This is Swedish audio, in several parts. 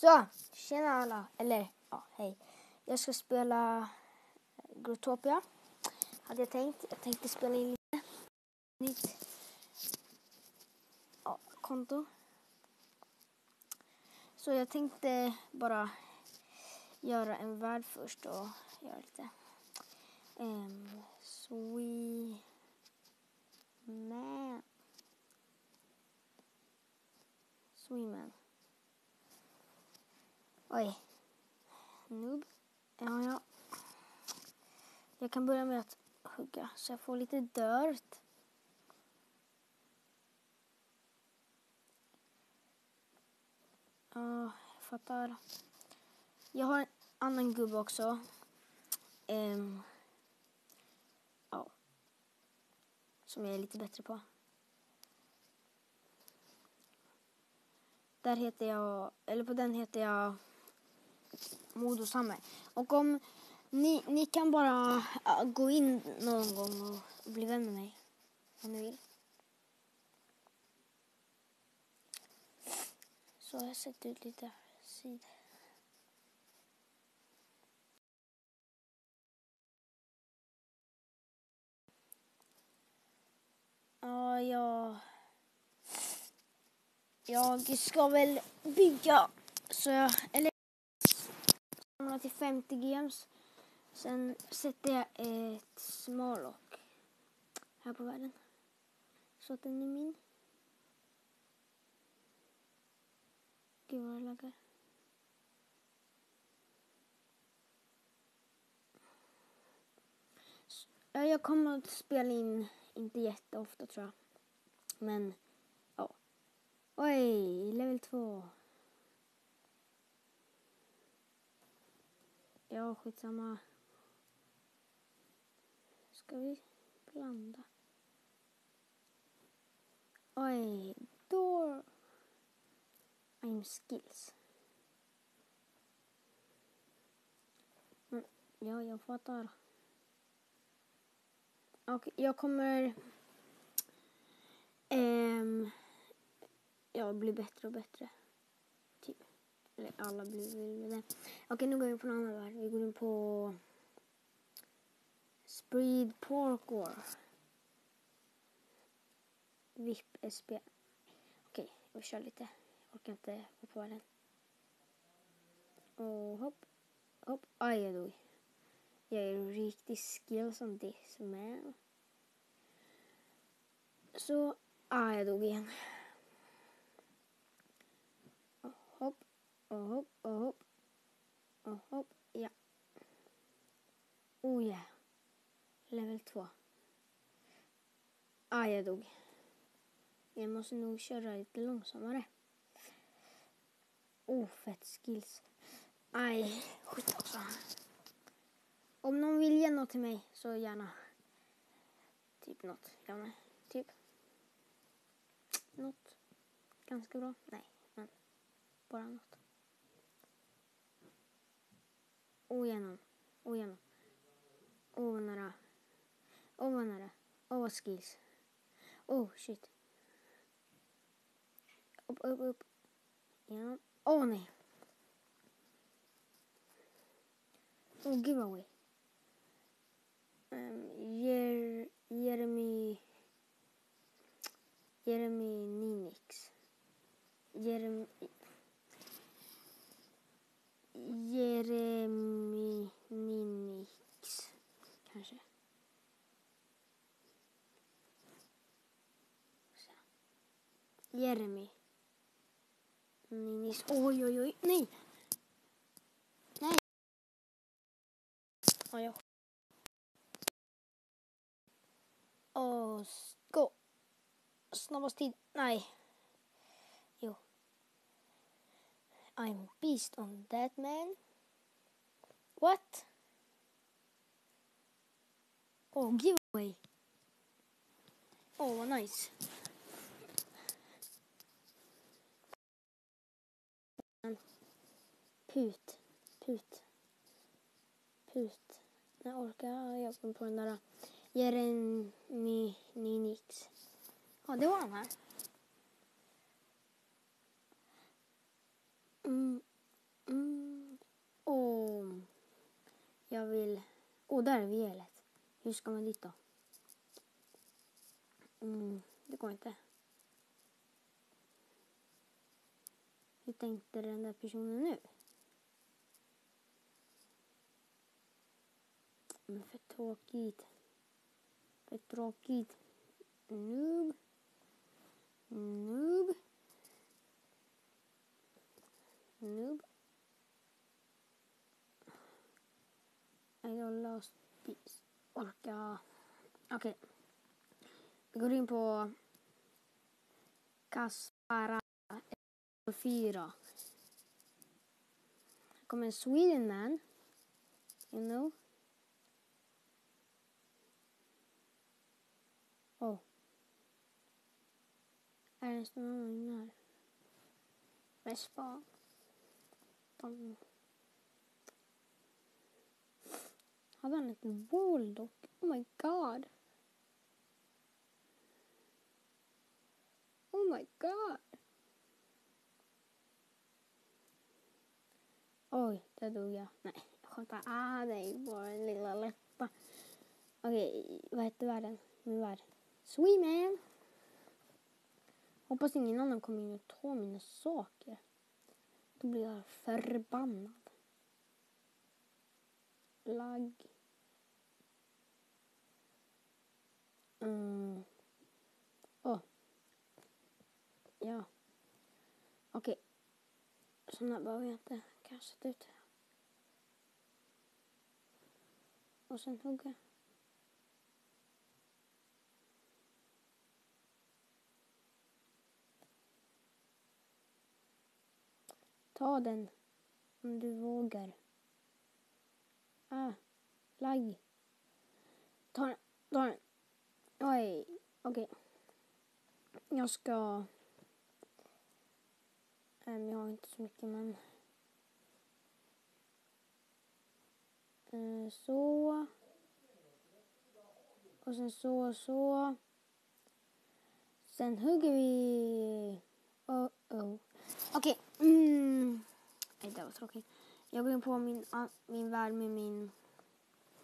Så, tjena alla. Eller, ja, hej. Jag ska spela eh, Grotopia. Hade jag tänkt. Jag tänkte spela in lite nytt ja, konto. Så jag tänkte bara göra en värld först och göra lite um, Sweet Man. Sweet Man. Oj. Noob. Ja, ja. Jag kan börja med att hugga så jag får lite dirt. Ja, jag fattar. Jag har en annan gubbe också. Um, ja. Som jag är lite bättre på. Där heter jag, eller på den heter jag Modo Summer. Och om ni, ni kan bara uh, gå in någon gång och bli vän med mig. Om ni vill. Så har jag sett ut lite sidor. Ja, jag... Jag ska väl bygga så jag... Eller samla till 50 gems. Sen sätter jag ett smallock här på världen. Så att den är min. Gud vad det laggar. Jag kommer att spela in, inte jätteofta tror jag. Men, ja. Oj, level 2. Ja, skitsamma. Ska vi blanda? Oj, då... I'm skills. Mm, ja, jag fattar. Och jag kommer... Ähm, jag bli bättre och bättre. Eller alla blir väl det. Okej, nu går vi in på något annat. Vi går in på... Spreed Parkour. VIP SP. Okej, vi kör lite. Jag orkar inte gå på den. Och hopp, hopp. Aj, jag dog. Jag är en riktig skill som this man. Så, Aj jag dog igen. Och hopp, och hopp, och hopp. Och hopp, ja. Oh yeah. Level 2. Ah, jag dog. Jag måste nog köra lite långsammare. Oh, fett skills. Aj, skit också. Om någon vill ge något till mig så gärna. Typ något. Ja, men typ. Något. Ganska bra. Nej, men bara något. Ogenom. Ogenom. ovanara, vad nära. Vad nära. Vad skills. Oh, shit. Upp, upp, upp. Genom. Åh, nej. Oh, giveaway. Um, Jer Jeremy... Jeremy Ninix. Jeremy... Jeremy Ninix. Kanske. Jeremy. Ninix. Oj, oj, oj. Nej! Nej! Ja, jag... Och gå. Snabbast tid. Nej. I'm beast on that man. What? Oh, giveaway. Oh, vad nice. Put. Put. Put. Jag orkar jobba på den där Jeremy Ninix. Ja, det var han här. Mm, mm. mm. Och jag vill... Åh, oh, där är velet. Hur ska man dit då? Mm, det går inte. Hur tänkte den där personen nu? Men för tråkigt. För tråkigt. Noob. Noob. Noob. I got lost piece. Orka. Okej. Vi går in på Kaspara 4. Här kommer en Sweden man. You know. Oh. Är det en stor här? Vespa. De... Hade han ett Waldock? Oh my god. Oh my god. Oj, där dog jag. Nej, jag skämtar. Ah, det är bara en lilla läppa. Okej, vad heter världen? Min värld. Sweden! Hoppas ingen annan kommer in och tar mina saker. Då blir jag förbannad. Lagg. Mm. Åh. Ja. Okej. Såna behöver jag inte kasta ut. Och sen hugga. Ta den. Om du vågar. Ah. Lagg. Ta den. Ta den. Oj. Okej. Jag ska... Um, jag har inte så mycket men... Uh, så. Och sen så så. Sen hugger vi... Oh, oh. Okej. Okay. Mm. Nej, det var tråkigt. Jag går in på min, min värld med min...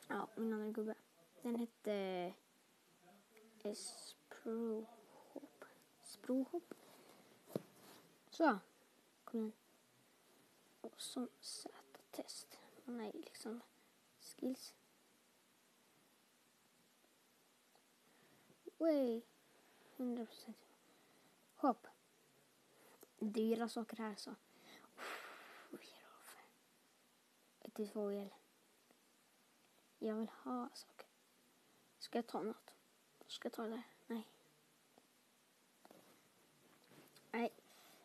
Ja, min andra gubbe. Den hette... Eh, Sprohop. Sprohop. Så. Kom igen. Och som Z-test. Man är liksom skills. Way. 100% Hopp. Dyra saker här så. 82 el. Jag vill ha saker. Ska jag ta något? Ska jag ta det där? Nej. Nej.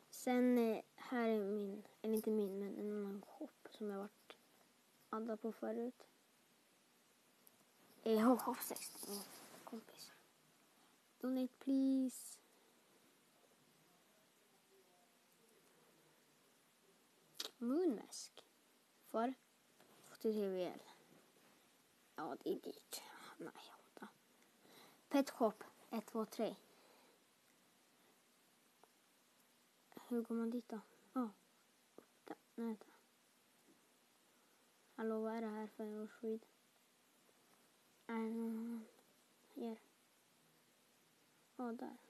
Sen eh, här är min, eller inte min, men en annan shop som jag varit addad på förut. Eh, jag har shop 60, min mm, kompis. Donate please. Moonmask. För 43 VL. Ja, det är dyrt. Nej, jag Pet Shop 1, 2, 3. Hur går man dit då? Ja. Oh. Nej, vänta. Hallå, vad är det här för en årsskydd? Um, här. Ja. Där.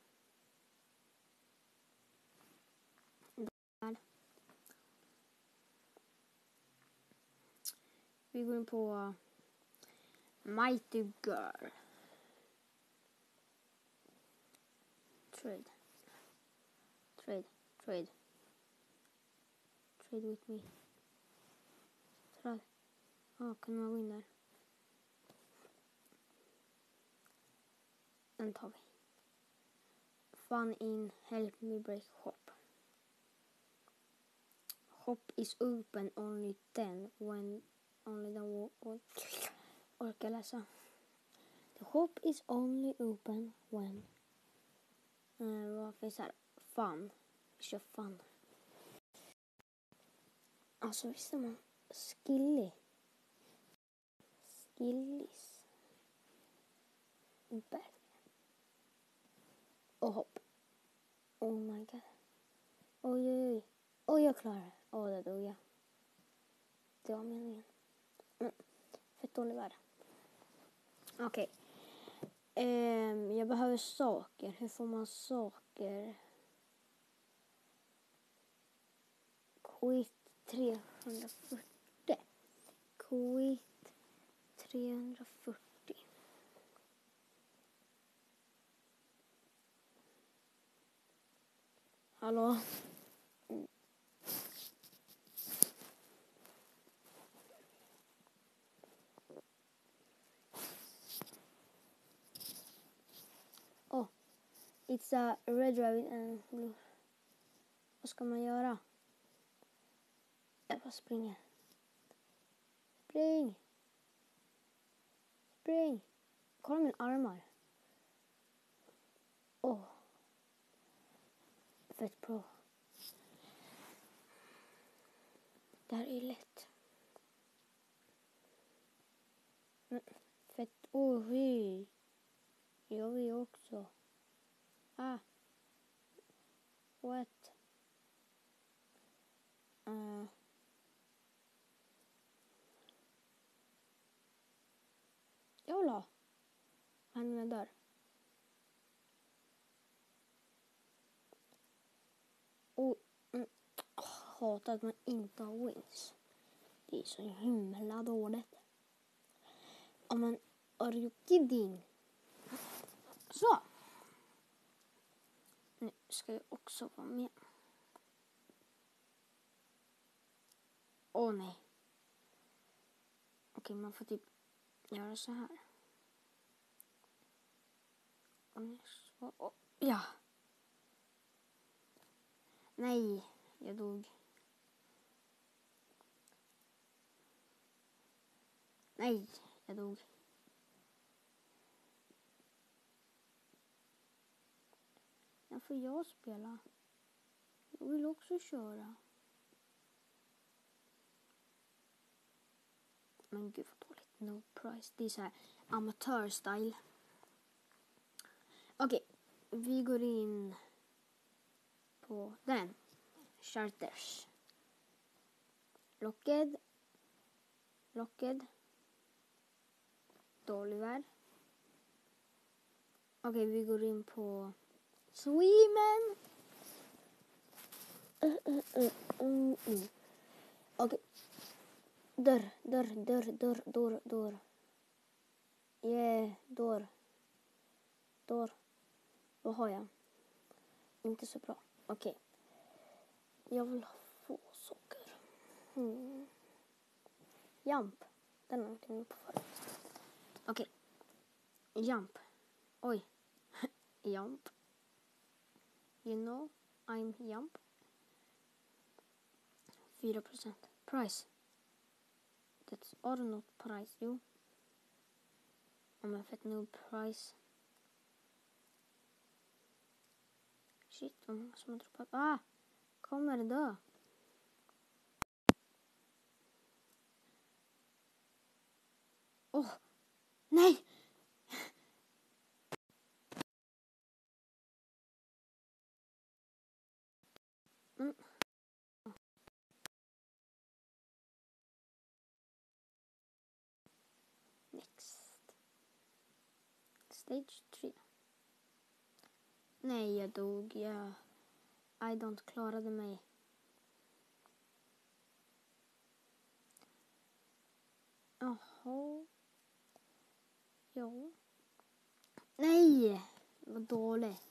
Vi går in på Mighty Girl. Trade. Trade. Trade. Trade with me. Trade. Ja, kan man gå in där? Den tar vi. Fun in help me break shop. Shop is open only then when only the one orkar läsa. The shop is only open when Uh, vad finns här? Fun. Vi kör fun. Alltså visst är man skillig. Skillis. Berg. Och hopp. Oh my god. Oj, oj, oj. Oj, jag klarar det. Åh, oh, där dog jag. Det var meningen. Mm. Men, fett dålig värld. Okej. Ehm, jag behöver saker. Hur får man saker? Quit 340. Quit 340. Hallå? Oh, it's a red rabbit and blue. Vad ska man göra? Jag bara springer. Spring! Spring! Kolla mina armar. Åh. Oh. Fett bra. Det här är lätt. Men, fett. Oj. Jag vill också. Ah. What? Ah. Uh. Jag vill ha. Vad dör? Och mm, hatar att man inte har wings. Det är så himla dåligt. Om man... are you kidding? Så. Nu ska jag också vara med. Åh nej. Okej, man får typ göra så här. Ja. Nej, jag dog. Nej, jag dog. När får jag spela? Jag vill också köra. Men gud vad dåligt. No price. Det är så här. Okej, okay, vi går in på den. Charters. Locked. Locked. Dålig värld. Okej, okay, vi går in på Swimmen. Uh, uh, uh. Okej. Dörr, dörr, dörr, dörr, dörr, dörr. Yeah, dörr. Dörr. Vad har jag? Inte så bra. Okej. Okay. Jag vill ha få saker. Hmm. Jump. Den har jag på förut. Okej. Okay. Jump. Oj. Jump. You know I'm jump. 4%. Price. That's or not price. Jo. Om jag fått nog price. Shit, vad många som har droppat. Ah! Kommer det dö? Åh! Oh, nej! Mm. Next. Stage 3. Nej, jag dog. Jag... I don't klarade mig. Jaha. Ja. Nej! Vad dåligt.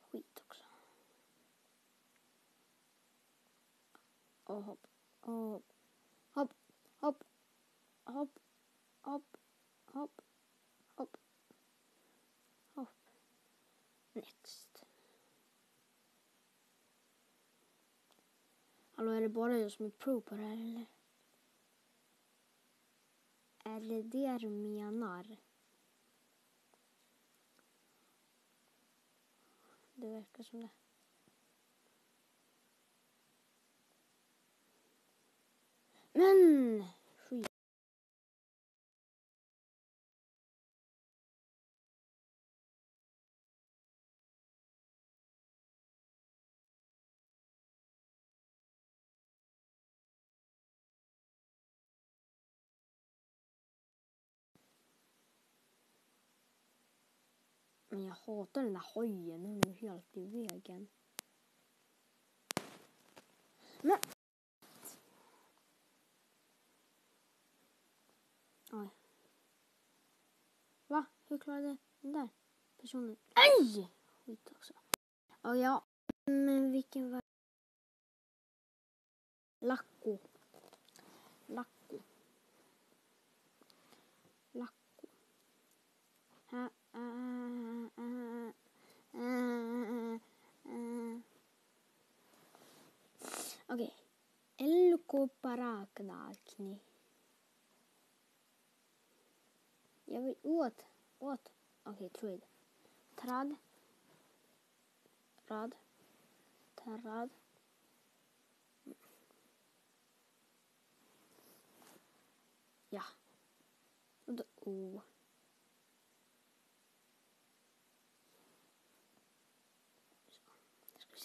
Skit också. Och hopp. Och hopp. Hopp. Hopp. Hopp. Hopp. Hopp. hopp. Next. Hallå, är det bara jag som är pro på det här eller? Är det det du menar? Det verkar som det. Men! Men jag hatar den där hojen. Den är helt i vägen. Men... Oj. Va? Hur klarade den där personen? Aj! Skit också. Ja, ja, men vilken var... Lacko. Lacko. Lacko. Här, Okej. Elko paraknaakni. Jag vill åt. Åt. Okej, trade. Trad. Rad. Trad. Ja. Och då O. Ska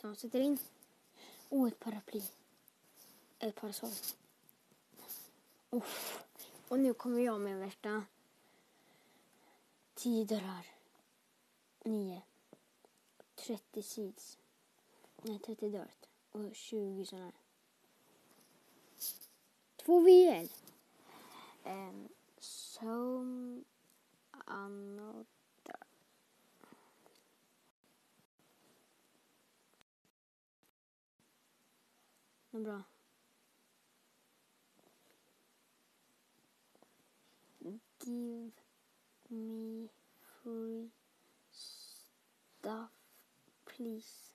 vi man sätter in. Och ett paraply. Ett parasoll. Uff. Och nu kommer jag med värsta tio dörrar. Nio. 30 seeds. Nej, 30 dirt. Och 20 sådana här. Två VL. Um, ehm, some another. Det bra. Give me free stuff, please.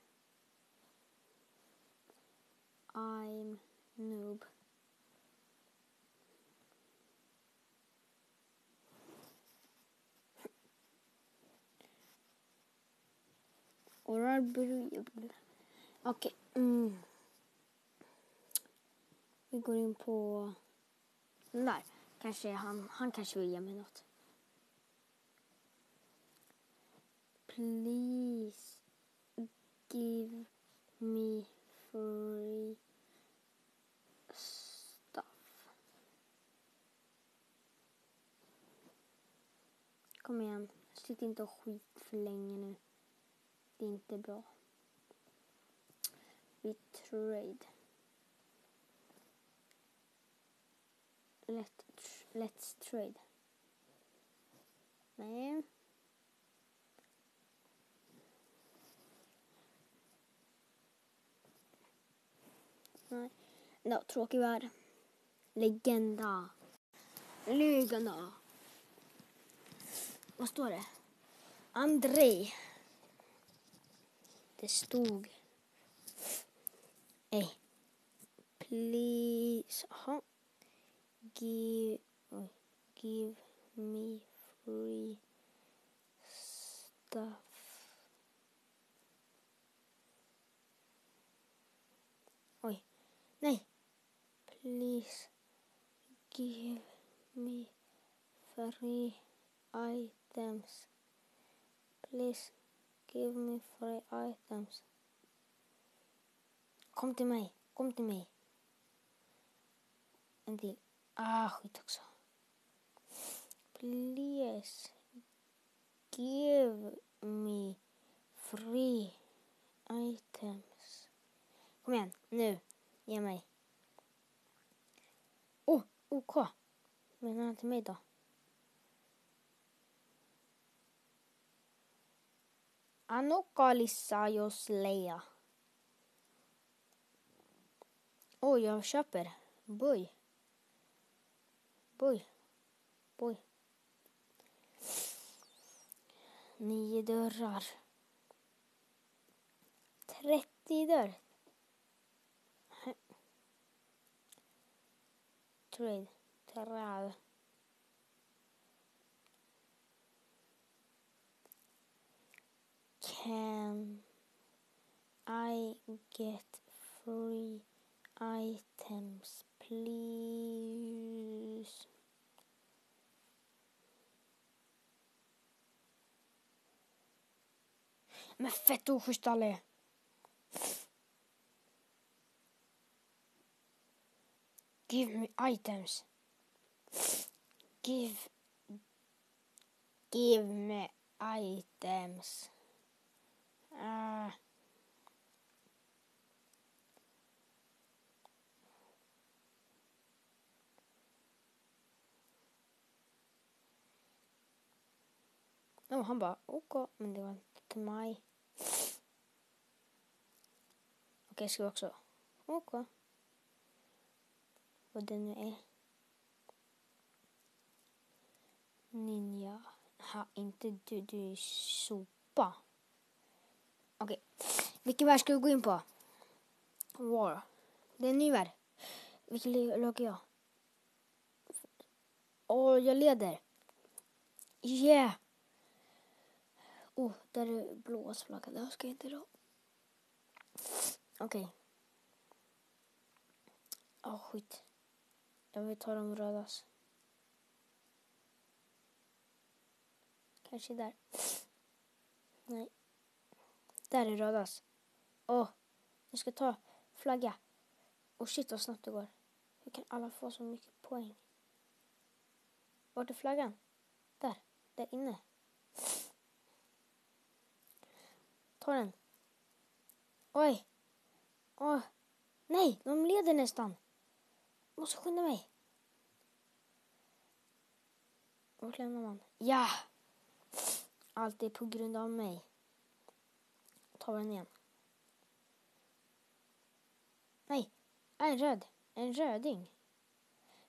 I'm noob. Oral brev. Okej. Mm. Vi går in på den där. Kanske han, han kanske vill ge mig något. Please give me free stuff. Kom igen. Sitt inte och skit för länge nu. Det är inte bra. Vi trade. Let's trade. Nej. Nej. No, tråkig värld. Legenda. Legenda. Vad står det? Andrei. Det stod... Ej. Please. Aha. Give, give me free stuff. Oj. Nej. Please give me free items. Please give me free items. Kom till mig. Kom till mig. En till. Ah, skit också. Please give me free items. Kom igen, nu. Ge mig. Oh, OK. Menar han till mig då? Anokalissa jos Åh, Oj, jag köper. Boj. Boj. Boj. Nio dörrar. Trettio dörr. Trade. Träd. Can I get free items, please? Men fett oschysst alla. Give me items. Give. Give me items. Ah. Uh. Och han bara OK, men det var inte maj. Okej, Okej, ska vi också OK. Vad det nu är. Ninja. Ha, inte du, du är sopa. Okej, vilken värld ska vi gå in på? War. Det är en ny värld. Vilken lag är jag? Åh, jag leder. Yeah! Oh, där är blåsflaggan. Det ska jag inte dra. Okej. Okay. Ja, oh, skit. Jag vill ta de rödas. Kanske där. Nej. Där är rödas. Åh, oh, jag ska ta flagga. Och shit vad snabbt det går. Hur kan alla få så mycket poäng? Vart är flaggan? Där, där inne. Ta den. Oj. Åh. Nej, de leder nästan. Måste skynda mig. Vart lämnar man? Ja! Allt är på grund av mig. Ta den igen. Nej, en röd. En röding.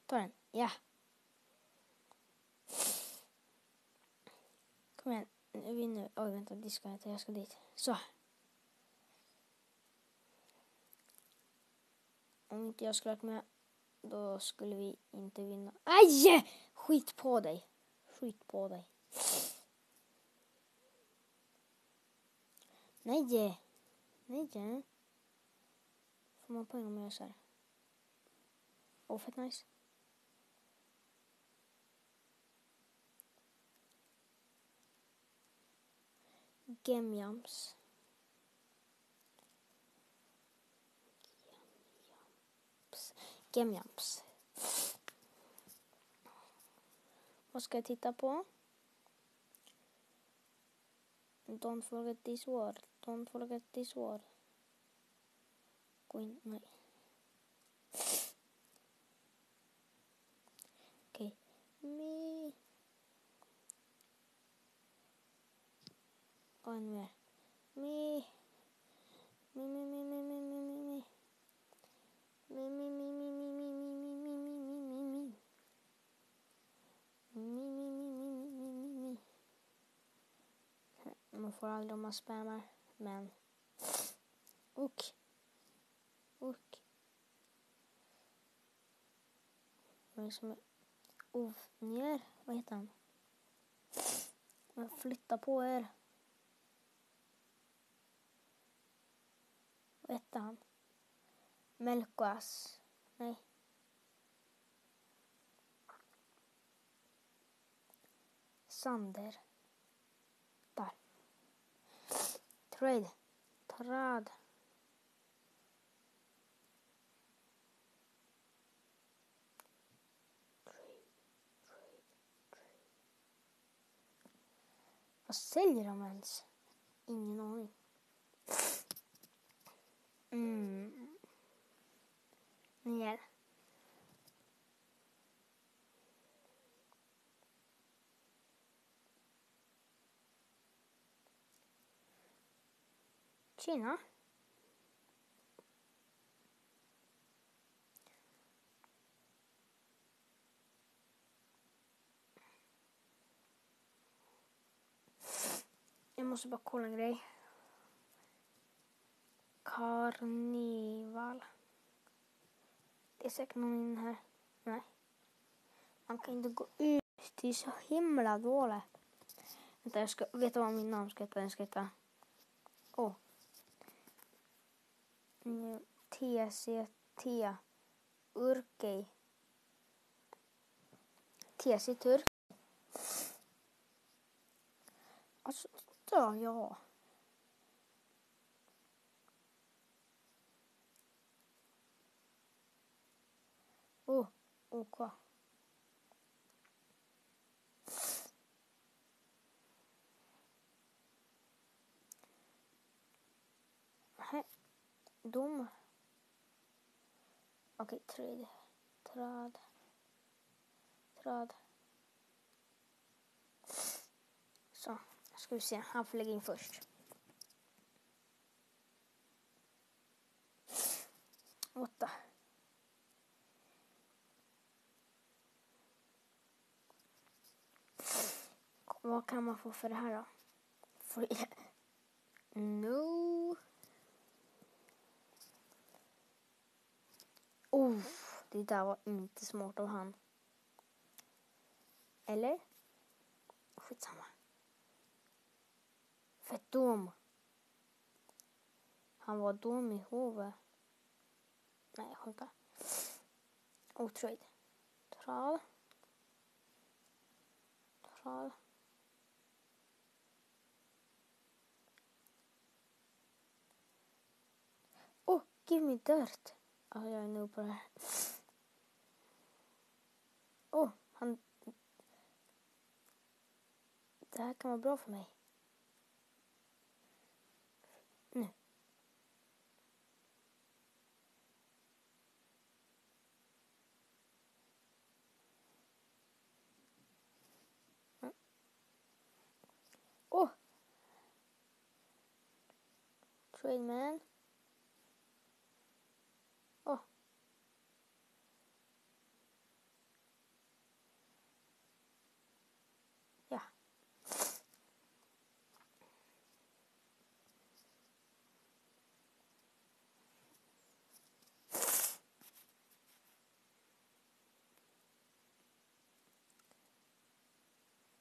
Ta den. Ja. Kom igen. Vi nu. Oj, vänta. Det ska jag inte. Jag ska dit. Så. Om inte jag skulle varit med, då skulle vi inte vinna. Aj! Skit på dig. Skit på dig. Nej! Nej! Får man poäng om jag gör så här? Åh, oh, fett nice. Gemjams. Gemjams. Vad ska jag titta på? Don't forget this word. Don't forget this word. Gå in. Nej. Okej. Okay. Me. Och en mer. Me. Me, me, me, me, me, me, me, me. Me, me, me, me, me, me, me, me, me, me, me, me. Me, me, me, me, me, me, me. Man får aldrig om man spammar, men... Och. Och. Vem som är Ovnjer, vad heter han? Flytta på er. Vad hette han? Melkoas. Nej. Sander. Där. Trade. Trad. Vad säljer de ens? Ingen aning. Mm. Daniela. Sì, no? Emo se bakkola grej. Karneval. Det är säkert någon inne här. Nej. Man kan inte gå ut. Det är så himla dåligt. Vänta, jag ska veta vad min namn ska heta. Den ska heta... Åh. Oh. TCT Urkei. TC Turk. Alltså, ja, Oh, OK. Nej, dom. Okej, okay, träd. Träd. Träd. Så, ska vi se. Han får lägga in först. Vad kan man få för det här då? Free. No. Oh, det där var inte smart av han. Eller? Skitsamma. Fett dum. Han var dum i huvudet. Nej, jag skämtar. Oh. Trav. Trav. Give me dirt. Oh nog på det här. Oh, han... Det här kan vara bra för. Mm. Oh! Trade man.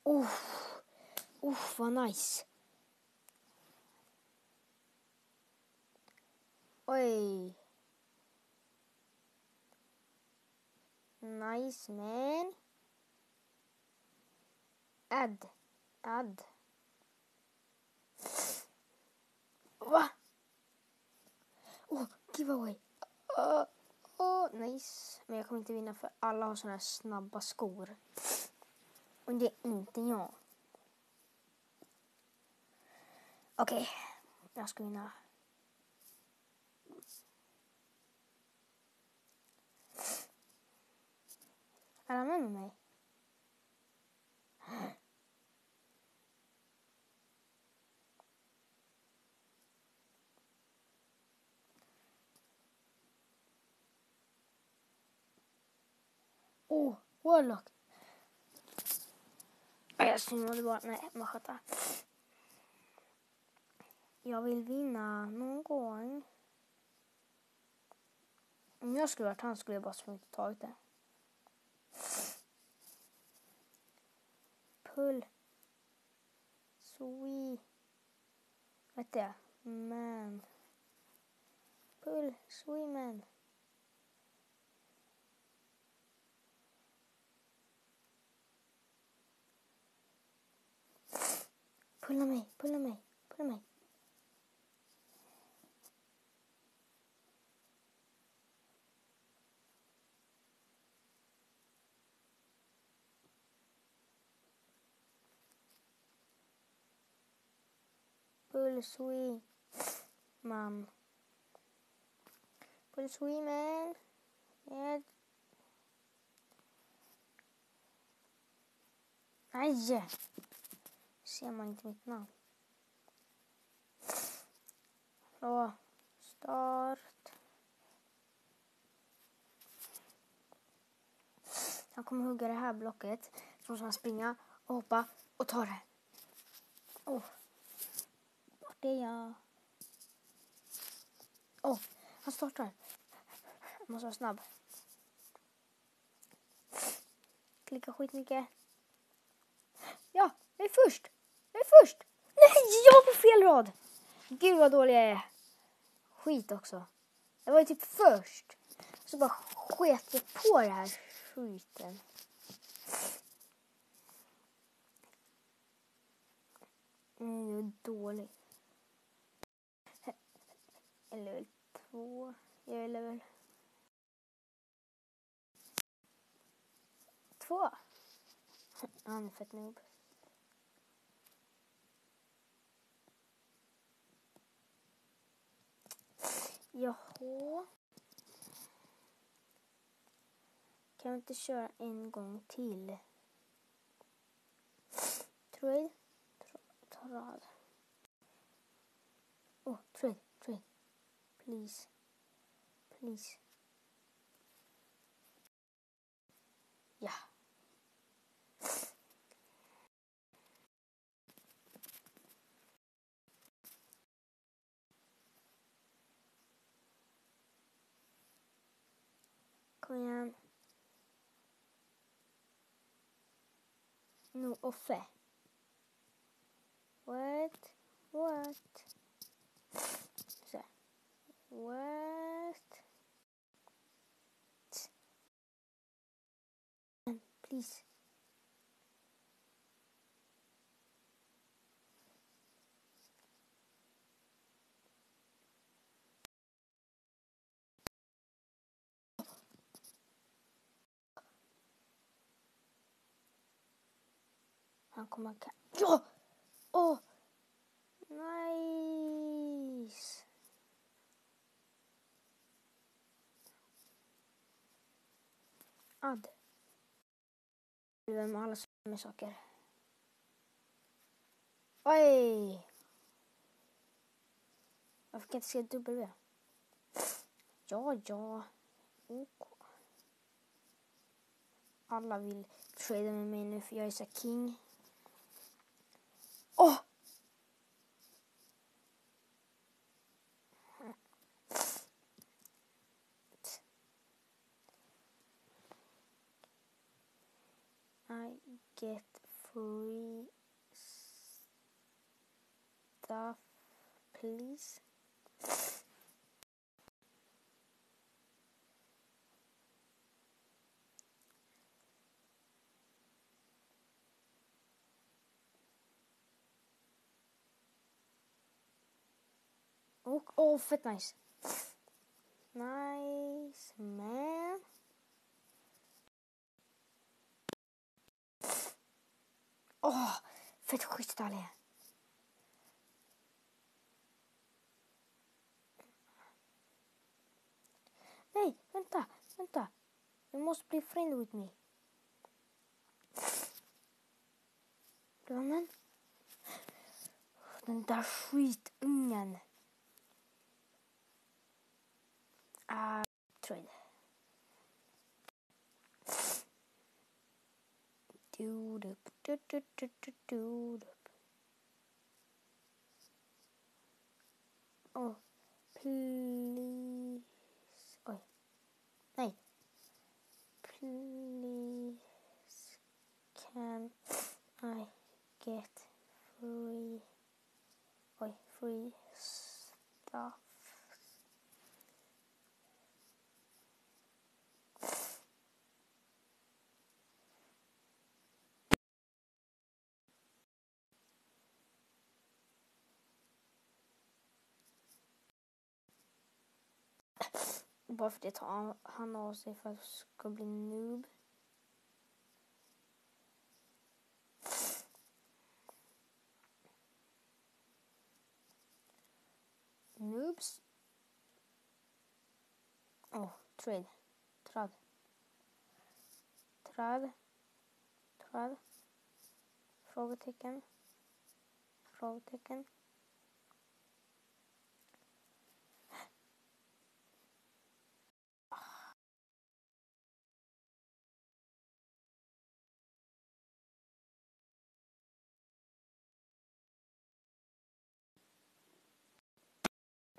Oh, oh vad nice. Oj. Nice man. Add. Add. Va? Oh, giveaway. Uh, oh, nice. Men jag kommer inte vinna för alla har såna här snabba skor. Och det är inte jag. Okej, okay. jag ska vinna. Är han med med mig? Oh, Warlock. Jag svimmade bara. Nej, man sköta. Jag vill vinna någon gång. Om jag skulle varit han skulle jag bara sprungit och tagit det. Pull. Sweet. Vet det? Man. Pull. Sweet man. Pulla mig, pulla mig, pulla mig. Pull sweet man. Pull sweet man. Yeah. Nej! Ser man inte mitt namn. Så, start. Han kommer hugga det här blocket. Så måste han springa och hoppa och ta det. Oh. Vart är jag? Oh, han startar. Jag måste vara snabb. Klicka skitmycket. Ja, jag är först. Jag är först. Nej, jag var på fel rad. Gud vad dålig jag är. Skit också. Jag var ju typ först. Så bara sket jag på det här skiten. Mm, jag är dålig. Jag är level två. Jag är level... Två. Han är fett noob. Jaha. Kan vi inte köra en gång till? Trade. Trad. Oh, trade, trade. Please. Please. Ja. Kom igen. Nu offe. What? What? Så. What? Please. Han komma kan... Ja! Åh! Nice! Add. Med alla med saker. Oj! Jag fick inte se W. Ja, ja. OK. Alla vill trada med mig nu för jag är så king. Oh! I get free stuff, please? Och, oh, fett nice. Nice, man. Åh, oh, fett schysst Ali. Nej, vänta, vänta. Du måste bli friend with me. Drömmen. Den där skitungen. Uh, trade. Do do do do do do do. Oh, please. Oj. Nej. Please. Can I get free? Oj, free stuff. Bara för det tar han av sig för att ska bli noob. Noobs. Oh, trade. Trad. Trad. Trad. Frågetecken. Frågetecken.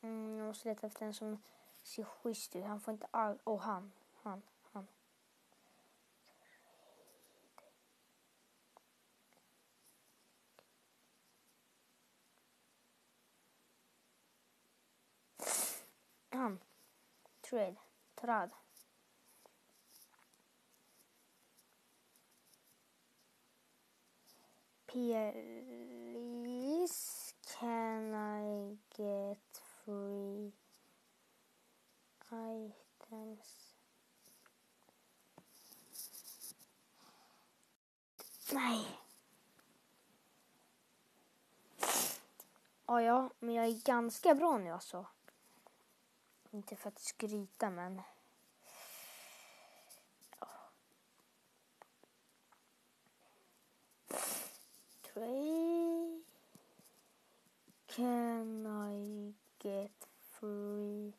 Mm, jag måste leta efter en som ser schysst ut. Han får inte all... Åh, oh, han. Han. Han. Han. Trade. Trad. Please can I get free items. Nej. Ja, ja, men jag är ganska bra nu alltså. Inte för att skryta men... Trade. Can I get free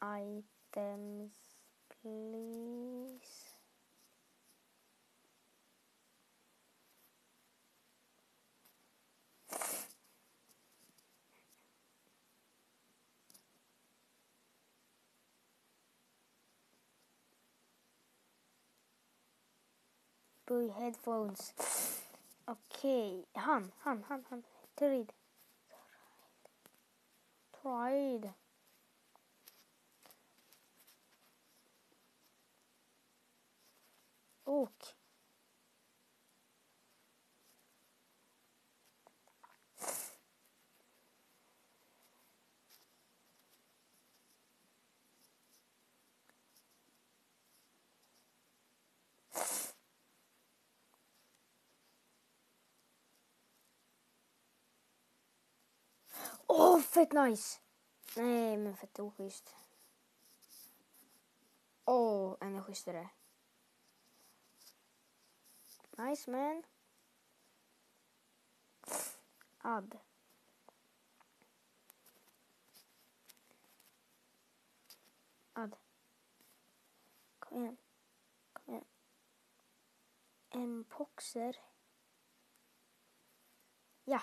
items please? Boy headphones. Okej, han, han, han, han. Trade. Trade. Och. Åh, fett nice! Nej, men fett oschysst. Åh, ännu schysstare. Nice man. Add. Add. Kom igen. Kom igen. En poxer. Ja.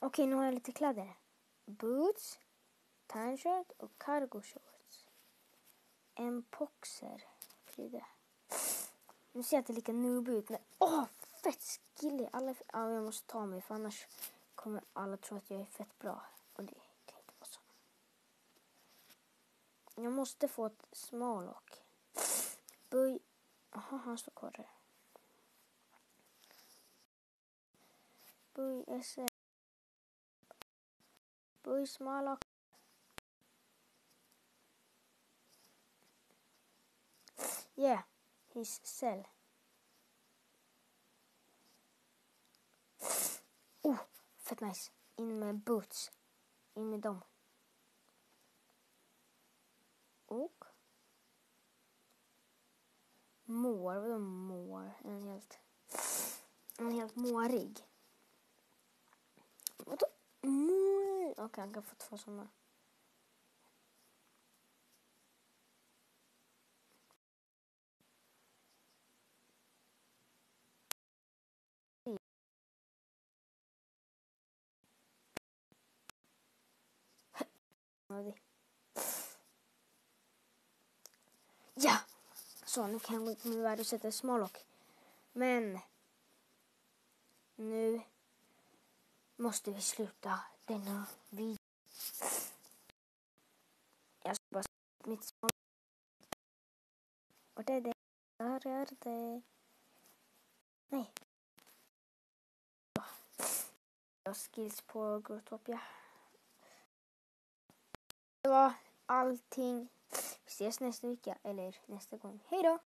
Okej, nu har jag lite kläder. Boots, tandshirt och cargo shorts. En poxer. Vad det? Nu ser jag inte lika noob ut men åh, fett skillig. Alla, ja, jag måste ta mig för annars kommer alla tro att jag är fett bra. Och det kan inte vara så. Jag måste få ett smallock. Böj. Jaha, han står kvar där. Böj SR. Böj. Yeah his cell. Oh, fett nice. In med boots. In med dem. Och mår, vadå mår? En helt, en helt mårig. Vadå Mm, okej, okay, han kan få två sådana. Ja! Så, nu kan jag gå ut med världens och sätta smallock. Men nu måste vi sluta denna video. Jag ska bara sluta mitt smallock. Och det är det. Där är det. Nej. Jag har skills på Grotopia. Det var allting. Vi ses nästa vecka eller nästa gång. Hej då!